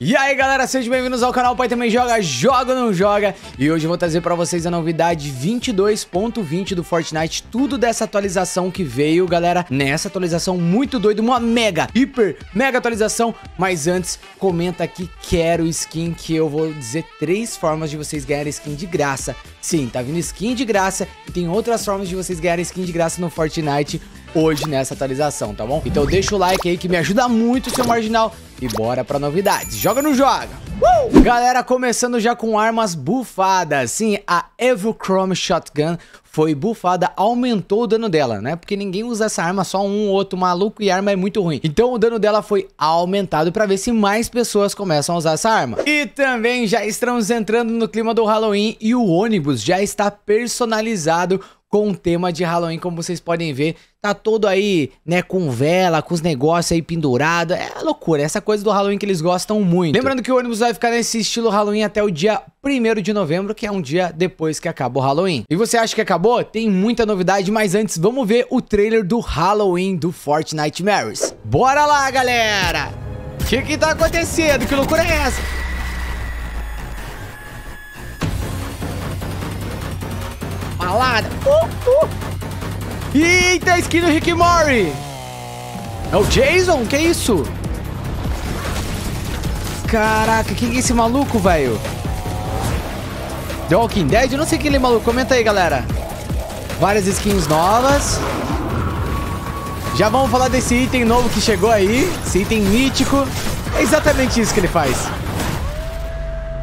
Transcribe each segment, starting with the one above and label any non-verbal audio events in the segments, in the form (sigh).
E aí galera, sejam bem-vindos ao canal Pai Também Joga, Joga ou Não Joga. E hoje eu vou trazer pra vocês a novidade 22.20 do Fortnite Tudo dessa atualização que veio, galera. Nessa atualização muito doida, uma mega, hiper, mega atualização. Mas antes, comenta aqui, quero skin Que eu vou dizer três formas de vocês ganharem skin de graça. Sim, tá vindo skin de graça E tem outras formas de vocês ganharem skin de graça no Fortnite hoje nessa atualização, tá bom? Então deixa o like aí que me ajuda muito, seu marginal. E bora pra novidades. Joga no joga! Uh! Galera, começando já com armas bufadas. Sim, a Evil Chrome Shotgun foi bufada, aumentou o dano dela, né? Porque ninguém usa essa arma, só um ou outro maluco e a arma é muito ruim. Então o dano dela foi aumentado para ver se mais pessoas começam a usar essa arma. E também já estamos entrando no clima do Halloween e o ônibus já está personalizado com o tema de Halloween, como vocês podem ver. Tá todo aí, né, com vela, com os negócios aí pendurados. É loucura, essa coisa do Halloween que eles gostam muito. Lembrando que o ônibus vai ficar nesse estilo Halloween até o dia 1 de novembro, que é um dia depois que acaba o Halloween. E você acha que acabou? Tem muita novidade, mas antes vamos ver o trailer do Halloween do Fortnite Marys. Bora lá, galera! O que que tá acontecendo? Que loucura é essa? balada. Uh, uh. Eita, skin do Rick Mori. É o Jason? Que isso? Caraca, quem é esse maluco, velho? The Walking Dead? Eu não sei quem é maluco. Comenta aí, galera. Várias skins novas. Já vamos falar desse item novo que chegou aí. Esse item mítico. É exatamente isso que ele faz.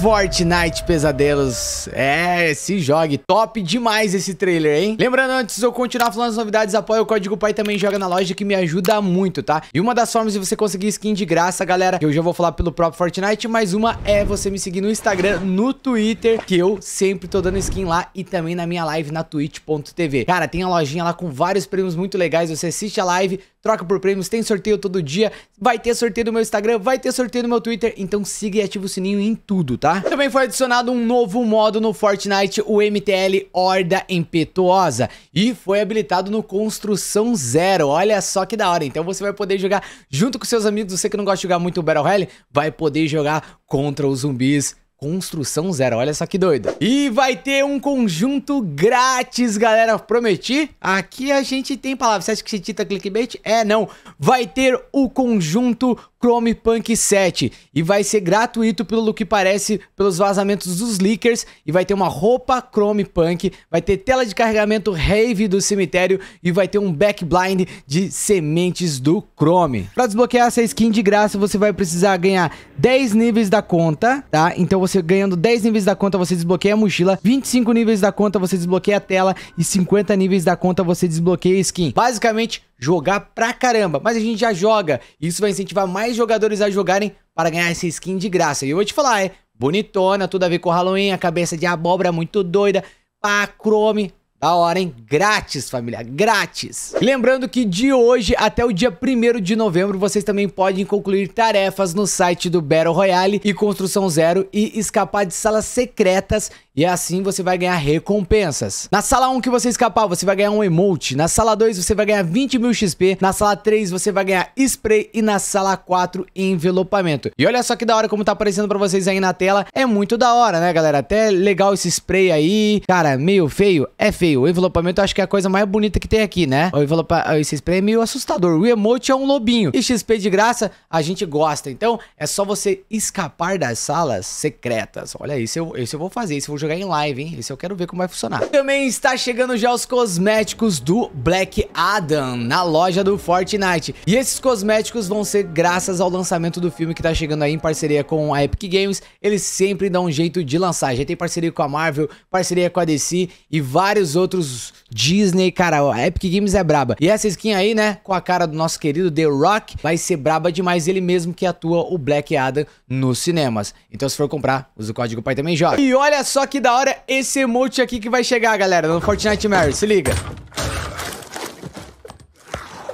Fortnite Pesadelos. É, se jogue. Top demais esse trailer, hein? Lembrando, antes de eu continuar falando as novidades, apoia o código PAI também joga na loja que me ajuda muito, tá? E uma das formas de você conseguir skin de graça, galera, que eu já vou falar pelo próprio Fortnite, mas uma é você me seguir no Instagram, no Twitter, que eu sempre tô dando skin lá e também na minha live na twitch.tv. Cara, tem a lojinha lá com vários prêmios muito legais, você assiste a live, troca por prêmios, tem sorteio todo dia, vai ter sorteio no meu Instagram, vai ter sorteio no meu Twitter, então siga e ativa o sininho em tudo, tá? Também foi adicionado um novo modo no Fortnite, o MTL Horda Impetuosa, e foi habilitado no Construção Zero, olha só que da hora, então você vai poder jogar junto com seus amigos, você que não gosta de jogar muito o Battle Royale, vai poder jogar contra os zumbis Construção zero, olha só que doido. E vai ter um conjunto grátis, galera, prometi? Aqui a gente tem palavras, você acha que se tita clickbait? É, não. Vai ter o conjunto Chrome Punk 7 e vai ser gratuito pelo que parece pelos vazamentos dos leakers e vai ter uma roupa Chrome Punk, vai ter tela de carregamento Rave do cemitério e vai ter um backblind de sementes do Chrome. Para desbloquear essa skin de graça, você vai precisar ganhar 10 níveis da conta, tá? Então você ganhando 10 níveis da conta, você desbloqueia a mochila, 25 níveis da conta, você desbloqueia a tela e 50 níveis da conta, você desbloqueia a skin. Basicamente, jogar pra caramba, mas a gente já joga. Isso vai incentivar mais jogadores a jogarem para ganhar essa skin de graça. E eu vou te falar, é bonitona, tudo a ver com Halloween, a cabeça de abóbora muito doida, pá, Chrome, da hora, hein? Grátis, família, grátis. Lembrando que de hoje até o dia 1 de novembro, vocês também podem concluir tarefas no site do Battle Royale e Construção Zero e escapar de salas secretas e assim você vai ganhar recompensas. Na sala 1 que você escapar, você vai ganhar um emote. Na sala 2 você vai ganhar 20 mil XP. Na sala 3 você vai ganhar spray. E na sala 4, envelopamento. E olha só que da hora como tá aparecendo pra vocês aí na tela. É muito da hora, né, galera? Até legal esse spray aí. Cara, meio feio? É feio. O envelopamento eu acho que é a coisa mais bonita que tem aqui, né? O envelopa... Esse é meio assustador. O emote é um lobinho. E XP de graça, a gente gosta. Então, é só você escapar das salas secretas. Olha, isso eu, isso eu vou fazer. Isso eu vou jogar em live, hein? Esse eu quero ver como vai funcionar. Também está chegando já os cosméticos do Black Adam na loja do Fortnite. E esses cosméticos vão ser graças ao lançamento do filme que tá chegando aí em parceria com a Epic Games. Eles sempre dão um jeito de lançar. Já tem parceria com a Marvel, parceria com a DC e vários outros Disney. Cara, a Epic Games é braba. E essa skin aí, né, com a cara do nosso querido The Rock, vai ser braba demais. Ele mesmo que atua o Black Adam nos cinemas. Então se for comprar, usa o código Pai também joga. E olha só que da hora esse emote aqui que vai chegar, galera, no Fortnite Mary. Se liga.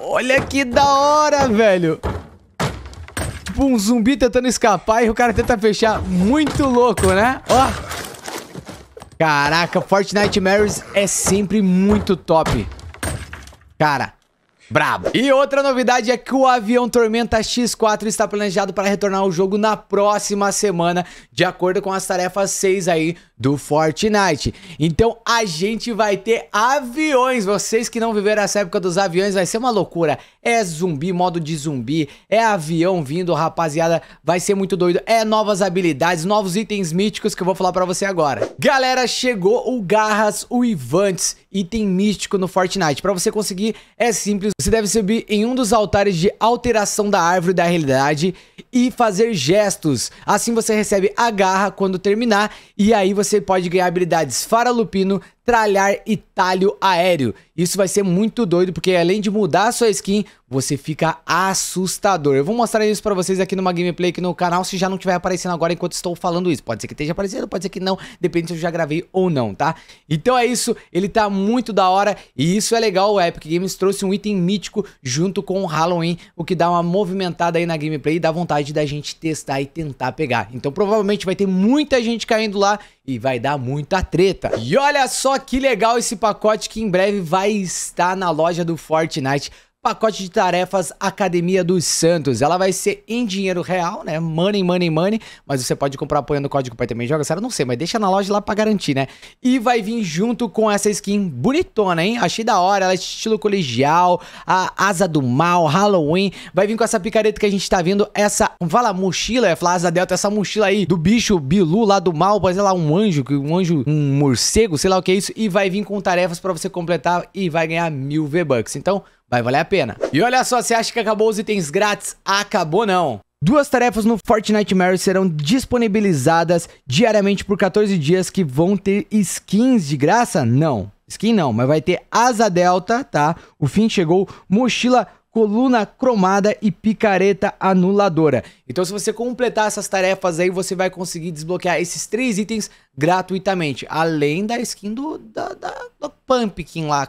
Olha que da hora, velho. Tipo um zumbi tentando escapar e o cara tenta fechar. Muito louco, né? Ó. Caraca, Fortnite Marys é sempre muito top. Cara, Brabo. E outra novidade é que o avião Tormenta X4 está planejado para retornar ao jogo na próxima semana, de acordo com as tarefas 6 aí do Fortnite. Então a gente vai ter aviões. Vocês que não viveram essa época dos aviões, vai ser uma loucura. É zumbi, modo de zumbi, é avião vindo, rapaziada, vai ser muito doido. É novas habilidades, novos itens míticos que eu vou falar para você agora. Galera, chegou o Garras, o Ivantes, item místico no Fortnite. Para você conseguir é simples, você deve subir em um dos altares de alteração da árvore da realidade e fazer gestos. Assim você recebe a garra quando terminar e aí você pode ganhar habilidades faralupino, tralhar talho aéreo. Isso vai ser muito doido, porque além de mudar a sua skin, você fica assustador. Eu vou mostrar isso pra vocês aqui numa gameplay aqui no canal, se já não estiver aparecendo agora enquanto estou falando isso. Pode ser que esteja aparecendo, pode ser que não, depende se eu já gravei ou não, tá? Então é isso, ele tá muito da hora e isso é legal, o Epic Games trouxe um item mítico junto com o Halloween, o que dá uma movimentada aí na gameplay e dá vontade da gente testar e tentar pegar. Então provavelmente vai ter muita gente caindo lá e vai dar muita treta. E olha só que legal esse pacote que em breve vai estar na loja do Fortnite pacote de tarefas Academia dos Santos. Ela vai ser em dinheiro real, né? Money, money, money. Mas você pode comprar apoiando o código Pai Também Joga. Sério, não sei, mas deixa na loja lá pra garantir, né? E vai vir junto com essa skin bonitona, hein? Achei da hora. Ela é estilo colegial, a asa do mal, Halloween. Vai vir com essa picareta que a gente tá vendo. Essa, fala mochila, é asa delta, essa mochila aí do bicho Bilu lá do mal. Pode ser lá um anjo, um anjo, um morcego, sei lá o que é isso. E vai vir com tarefas pra você completar e vai ganhar mil V-Bucks. Então, vai valer a pena. E olha só, você acha que acabou os itens grátis? Acabou não. Duas tarefas no Fortnite Mary serão disponibilizadas diariamente por 14 dias que vão ter skins de graça? Não. Skin não, mas vai ter asa delta, tá? O fim chegou, mochila coluna cromada e picareta anuladora. Então, se você completar essas tarefas aí, você vai conseguir desbloquear esses três itens gratuitamente, além da skin do, da, da, do Pumpkin lá,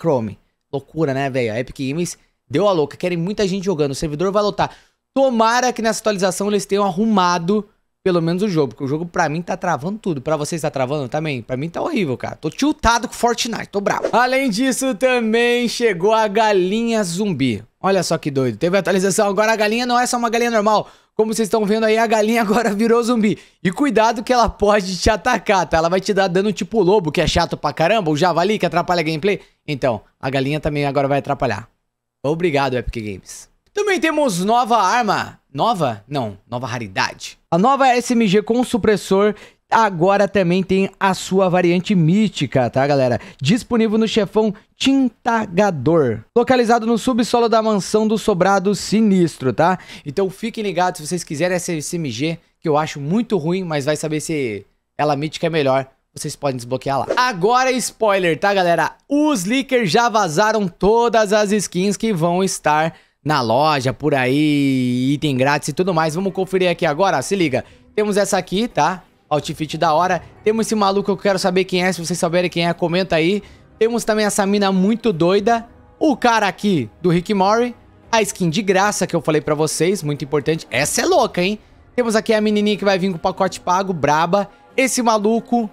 Chrome. Loucura, né, velho? A Epic Games deu a louca. Querem muita gente jogando. O servidor vai lotar. Tomara que nessa atualização eles tenham arrumado pelo menos o jogo. Porque o jogo pra mim tá travando tudo. Pra vocês tá travando também? Pra mim tá horrível, cara. Tô tiltado com Fortnite. Tô bravo. Além disso, também chegou a galinha zumbi. Olha só que doido. Teve atualização. Agora a galinha não é só uma galinha normal. Como vocês estão vendo aí, a galinha (laughs) agora virou zumbi. E cuidado que ela pode te atacar, tá? Ela vai te dar dano tipo lobo, que é chato pra caramba, o javali que atrapalha a gameplay. Então, a galinha também agora vai atrapalhar. Obrigado, Epic Games. Também temos nova arma. Nova? Não, nova raridade. A nova SMG com supressor agora também tem a sua variante mítica, tá, galera? Disponível no chefão Tintagador, localizado no subsolo da mansão do Sobrado Sinistro, tá? Então fiquem ligados se vocês quiserem essa SMG, que eu acho muito ruim, mas vai saber se ela mítica é melhor. Vocês podem desbloquear lá. Agora spoiler, tá, galera? Os leakers já vazaram todas as skins que vão estar na loja, por aí, item grátis e tudo mais. Vamos conferir aqui agora, se liga. Temos essa aqui, tá? Outfit da hora. Temos esse maluco que eu quero saber quem é. Se vocês souberem quem é, comenta aí. Temos também essa mina muito doida. O cara aqui do Rick Mori. A skin de graça que eu falei pra vocês, muito importante. Essa é louca, hein? Temos aqui a menininha que vai vir com o pacote pago, braba. Esse maluco.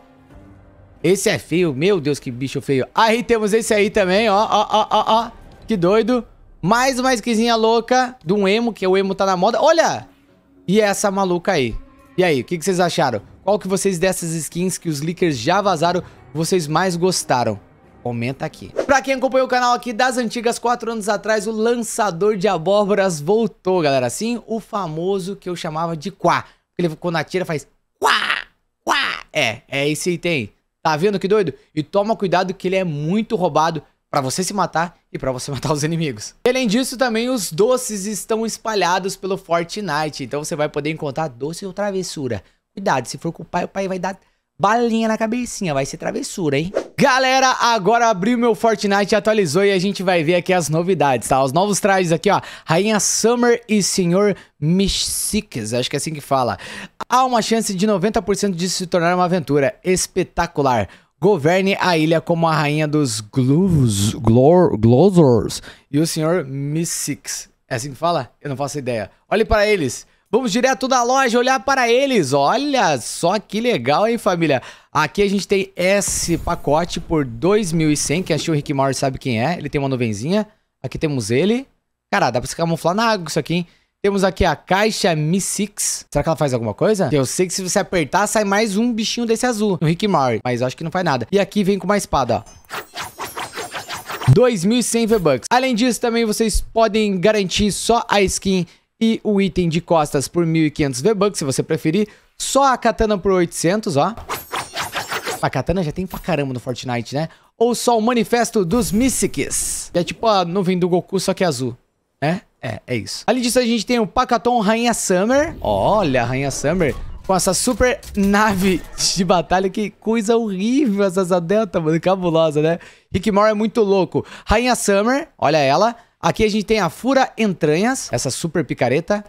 Esse é feio. Meu Deus, que bicho feio. Aí temos esse aí também, ó, ó, ó, ó, ó. Que doido. Mais uma skinzinha louca de um emo, que o emo tá na moda. Olha! E essa maluca aí. E aí, o que, que vocês acharam? Qual que vocês dessas skins que os leakers já vazaram, vocês mais gostaram? Comenta aqui. Pra quem acompanhou o canal aqui das antigas, quatro anos atrás, o lançador de abóboras voltou, galera. Sim, o famoso que eu chamava de quá. Ele, quando atira, faz quá, quá. É, é esse item. Tá vendo que doido? E toma cuidado que ele é muito roubado para você se matar e para você (laughs) matar os inimigos. E além disso, também os doces estão espalhados pelo Fortnite, então você vai poder encontrar doce ou travessura. Cuidado, se for com o pai, o pai vai dar balinha na cabecinha, vai ser travessura, hein? Galera, agora abriu meu Fortnite, atualizou e a gente vai ver aqui as novidades, tá? Os novos trajes aqui, ó, Rainha Summer e Senhor Mystics, acho que é assim que fala. Há uma chance de 90% de se tornar uma aventura espetacular. Governe a ilha como a rainha dos Gluz, Glor, Glozors e o Senhor Mystics. É assim que fala? Eu não faço ideia. Olhe para eles. Vamos direto da loja olhar para eles. Olha só que legal, hein, família? Aqui a gente tem esse pacote por 2.100, que acho que o Rick Morris sabe quem é. Ele tem uma nuvenzinha. Aqui temos ele. Cara, dá pra se camuflar na água isso aqui, hein? Temos aqui a caixa Mi 6. Será que ela faz alguma coisa? Eu sei que se você apertar, sai mais um bichinho desse azul. No Rick Mori. Mas acho que não faz nada. E aqui vem com uma espada, ó. 2.100 V-Bucks. Além disso, também vocês podem garantir só a skin e o item de costas por 1.500 V-Bucks, se você preferir. Só a katana por 800, ó. A katana já tem pra caramba no Fortnite, né? Ou só o manifesto dos Mystics. É tipo a nuvem do Goku, só que azul. É? É, é isso. Além disso, a gente tem o Pacaton Rainha Summer. Olha, Rainha Summer com essa super nave de batalha. Que coisa horrível essa delta, mano. Cabulosa, né? Rick Moore é muito louco. Rainha Summer, olha ela. Aqui a gente tem a Fura Entranhas, essa super picareta.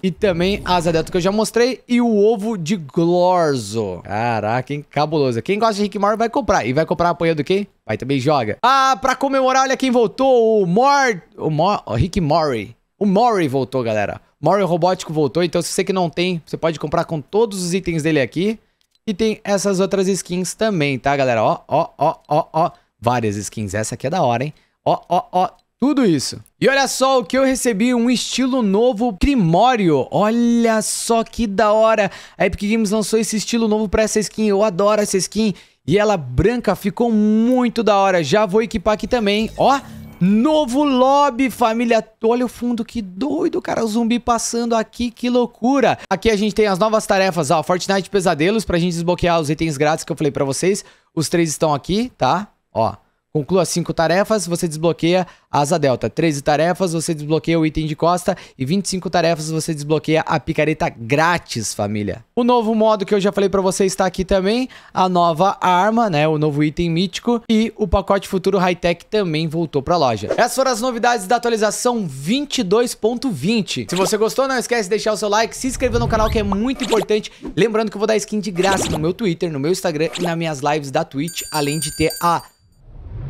E também a asa delta que eu já mostrei. E o ovo de Glorzo. Caraca, hein? Cabuloso. Quem gosta de Rick Moore vai comprar. E vai comprar apoiando quem? Vai também joga. Ah, pra comemorar, olha quem voltou. O Mor... O, Mor... o Rick Mori. O Mori voltou, galera. Mori Robótico voltou, então se você que não tem, você pode comprar com todos os itens dele aqui. E tem essas outras skins também, tá, galera? Ó, ó, ó, ó, ó. Várias skins. Essa aqui é da hora, hein? Ó, ó, ó. Tudo isso. E olha só o que eu recebi, um estilo novo Primório. Olha só que da hora. A Epic Games lançou esse estilo novo pra essa skin. Eu adoro essa skin. E ela branca ficou muito da hora. Já vou equipar aqui também. Ó, Novo lobby, família. Olha o fundo, que doido, cara. O zumbi passando aqui, que loucura. Aqui a gente tem as novas tarefas, ó. Fortnite Pesadelos, pra gente desbloquear os itens grátis que eu falei pra vocês. Os três estão aqui, tá? Ó. Conclua cinco tarefas, você desbloqueia asa delta. 13 tarefas, você desbloqueia o item de costa. E 25 tarefas, você desbloqueia a picareta grátis, família. O novo modo que eu já falei pra vocês está aqui também. A nova arma, né? O novo item mítico. E o pacote futuro high-tech também voltou pra loja. Essas foram as novidades da atualização 22.20. Se você gostou, não esquece de deixar o seu like, se inscrever no canal que é muito importante. Lembrando que eu vou dar skin de graça no meu Twitter, no meu Instagram e nas minhas lives da Twitch. Além de ter a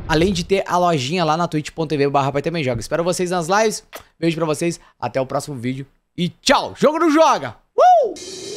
Além de ter a lojinha lá na twitch.tv barra também joga. Espero vocês nas lives. Beijo pra vocês. Até o próximo vídeo. E tchau. Jogo não joga. Uh!